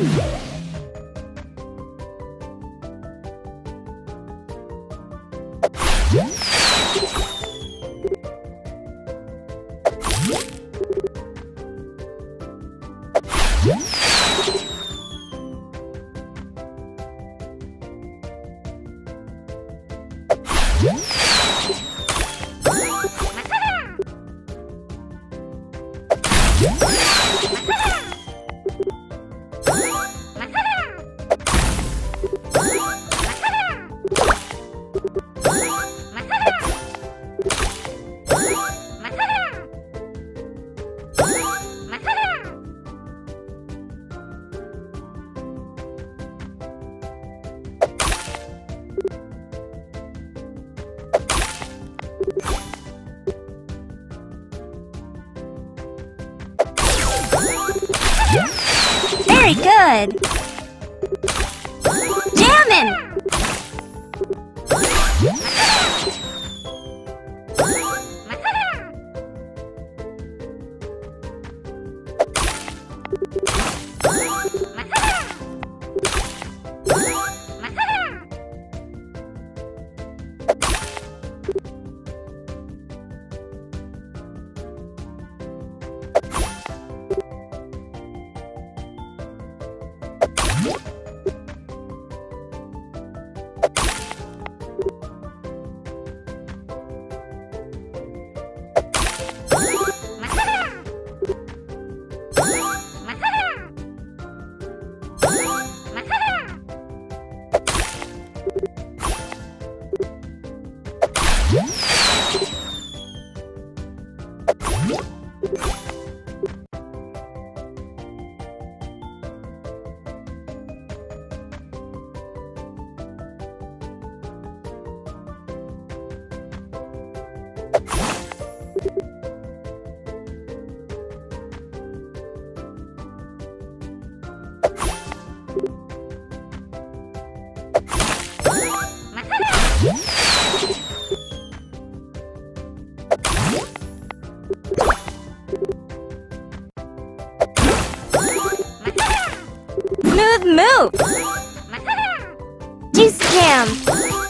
Yeah. Very good! Move! Juice Jam!